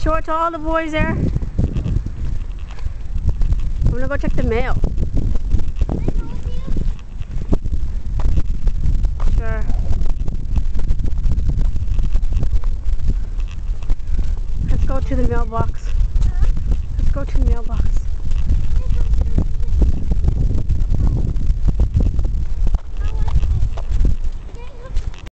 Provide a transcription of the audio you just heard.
Show it to all the boys there. I'm gonna go check the mail. Sure. Let's go to the mailbox.